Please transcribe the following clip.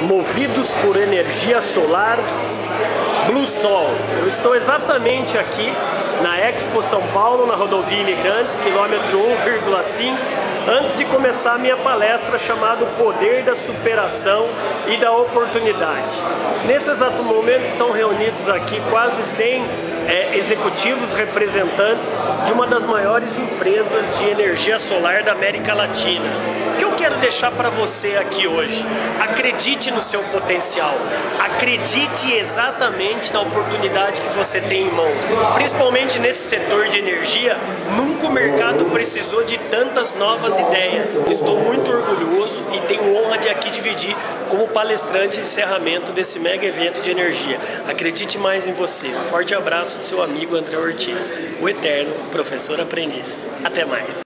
movidos por energia solar Blue Sol. Eu estou exatamente aqui na Expo São Paulo, na rodovia Imigrantes, quilômetro 1,5, antes de começar a minha palestra chamada Poder da Superação e da Oportunidade. Nesse exato momento estão reunidos aqui quase 100 é, executivos representantes de uma das maiores empresas de energia solar da América Latina. Deixar para você aqui hoje? Acredite no seu potencial, acredite exatamente na oportunidade que você tem em mãos. Principalmente nesse setor de energia, nunca o mercado precisou de tantas novas ideias. Estou muito orgulhoso e tenho honra de aqui dividir como palestrante de encerramento desse mega evento de energia. Acredite mais em você. Um forte abraço do seu amigo André Ortiz, o eterno professor aprendiz. Até mais.